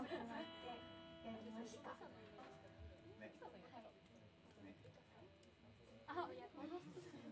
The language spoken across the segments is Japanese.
もってやりました。ね。ね。あ、っ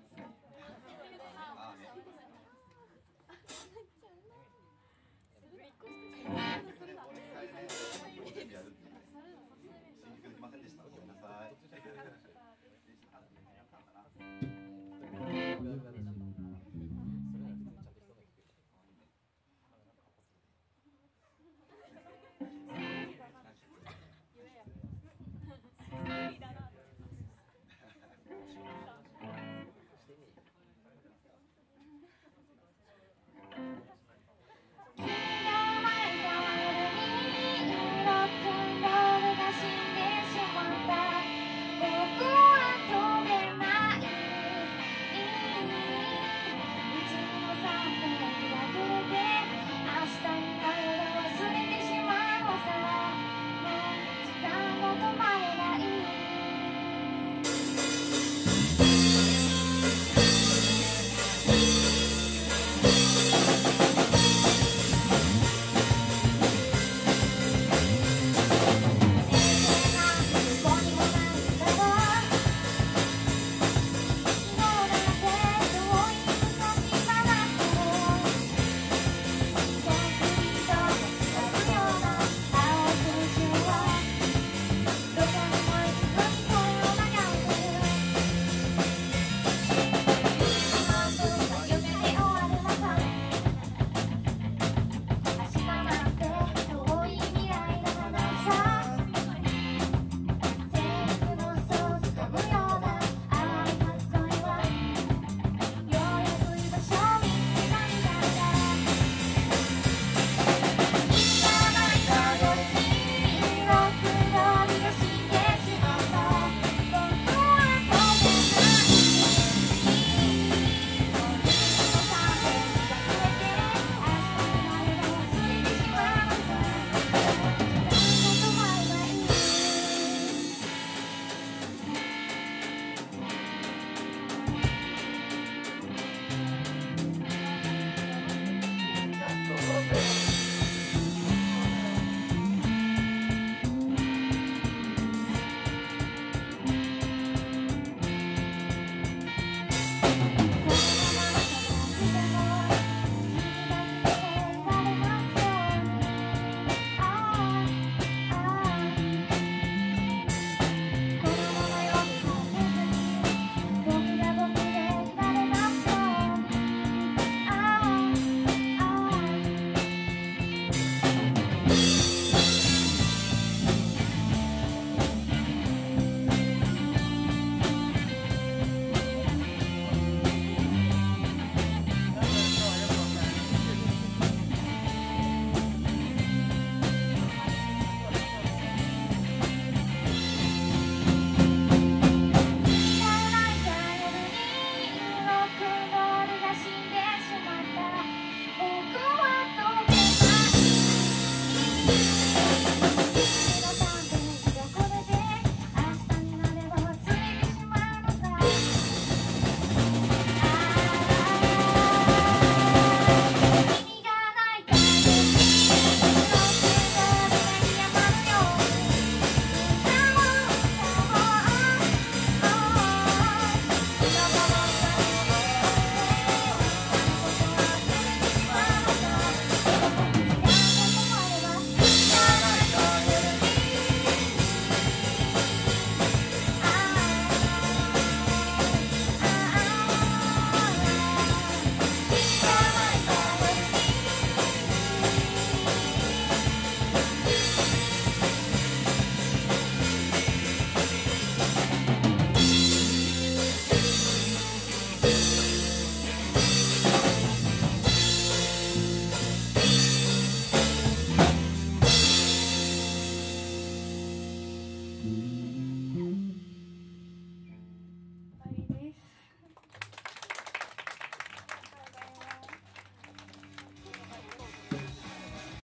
Mm-hmm.